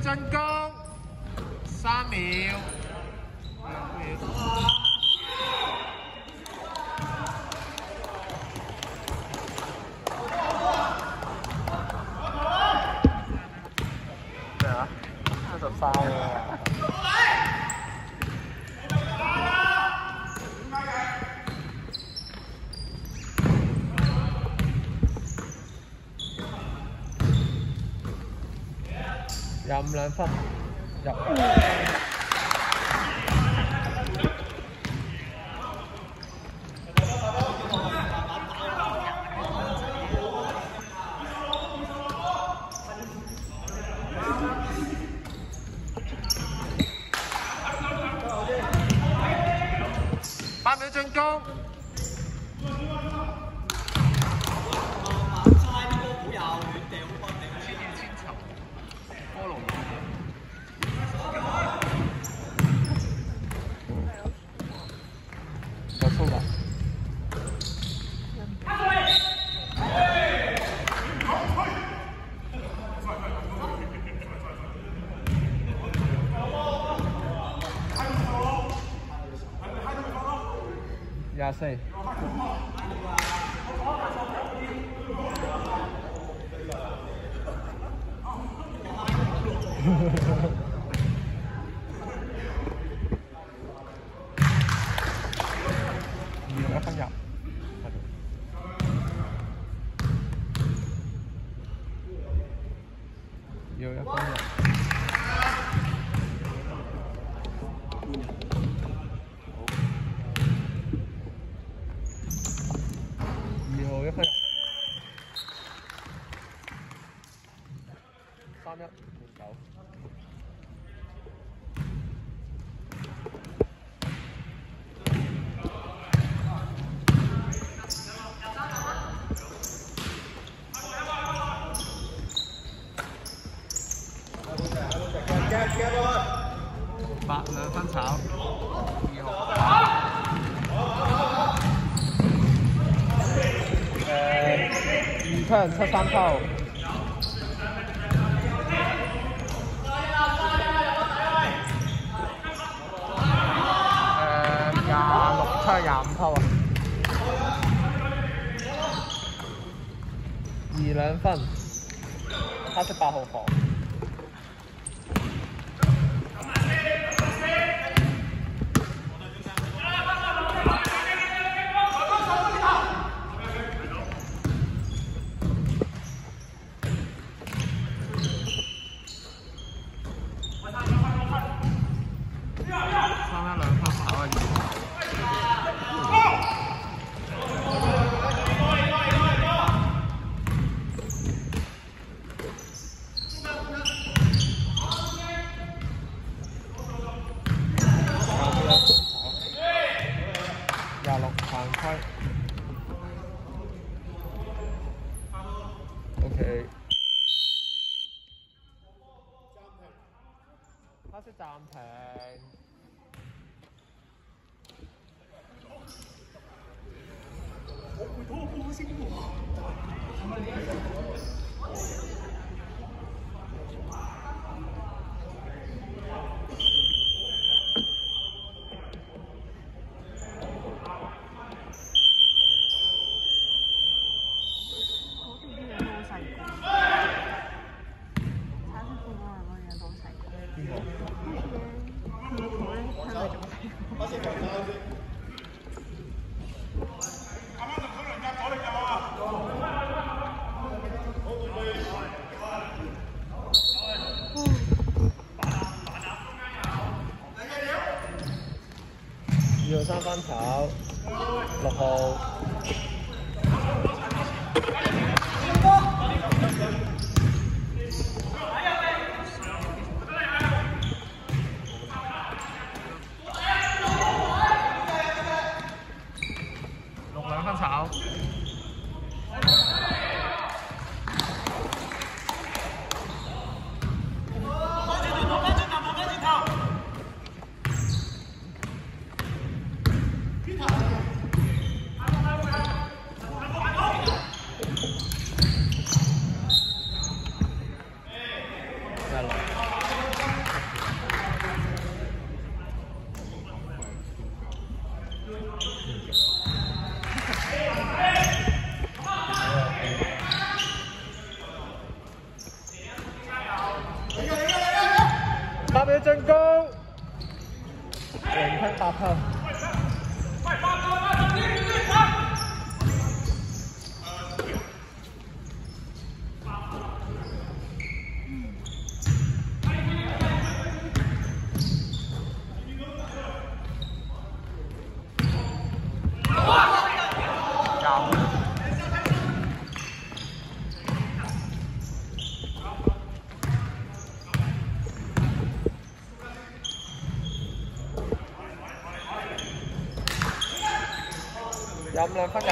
進攻，三秒。Fire. Yeah. 廿五兩分，入。八秒進攻。有粗吧？廿四。二六一分入，二六一分入。二號一分入，三一換九。八兩分炒，二號。誒，二槍七三抽。廿六七廿五抽啊！二兩分，黑色八號房。ーイ。どうも、おし。三分炒，六號。六兩分炒。廿六。八秒進攻，零分八分。飲兩分入。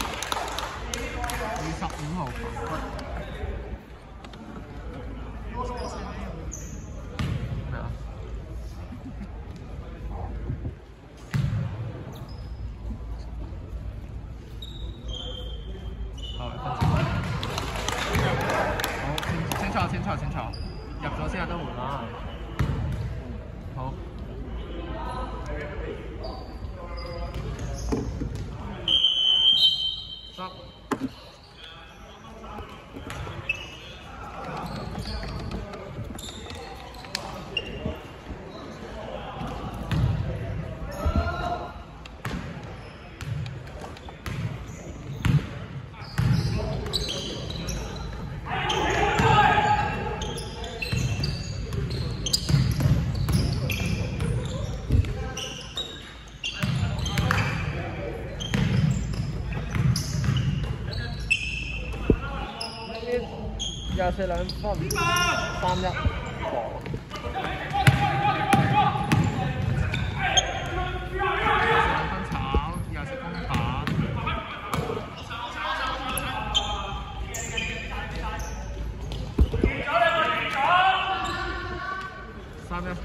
呢個二十五號防骨。咩啊？好，入咗先有得換啦。廿四兩分，三一防。兩分炒，廿四公板。三一三。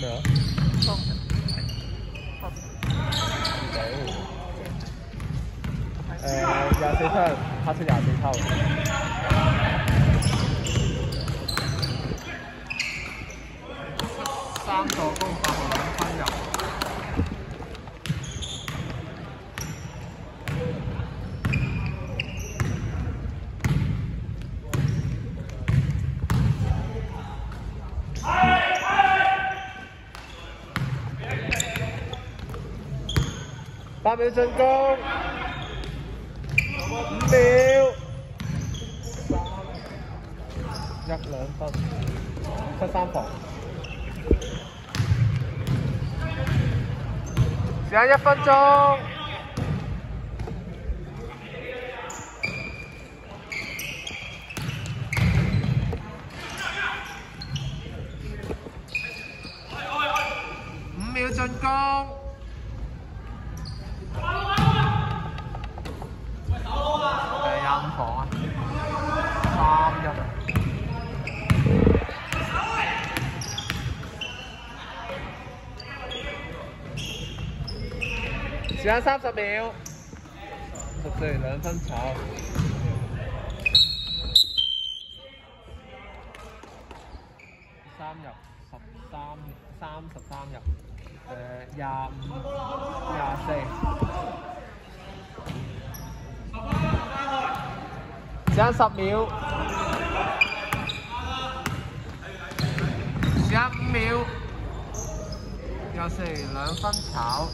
咩啊？誒廿四槍，拍出廿四抽。三助攻八號兩分入。八秒進攻，五秒，一兩分，七三防。時間一分鐘。五秒進攻。誒廿五房啊，三一啊。時間三十秒，十四兩分炒。三入，十三三十三入，誒廿五廿四。時間十秒，時間五秒，廿四兩分炒。